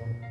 You